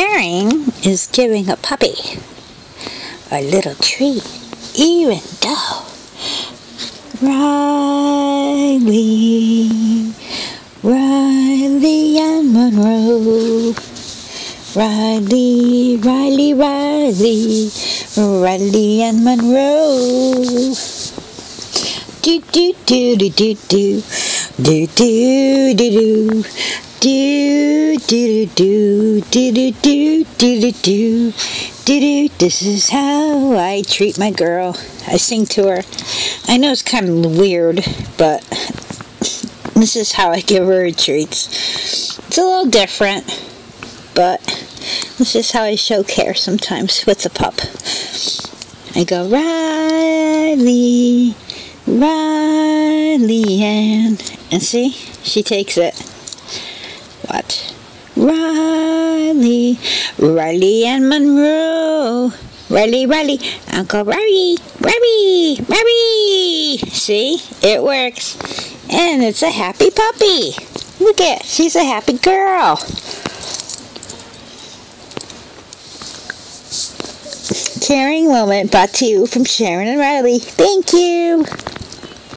Caring is giving a puppy a little treat, even though Rilee, Rilee and Monroe, Rilee, Rilee, Rilee, Rilee and Monroe. Do do do do do do do do do do do do do do do do do do do do This is how I treat my girl. I sing to her. I know it's kind of weird, but this is how I give her treats. It's a little different, but this is how I show care sometimes with the pup. I go, Rilee, Rilee, and, and see, she takes it. What? Rilee, Rilee and Monroe. Rilee, Rilee, Uncle Rilee, Rilee, Rilee. See, it works. And it's a happy puppy. Look at, she's a happy girl. Caring moment brought to you from Sharon and Rilee. Thank you.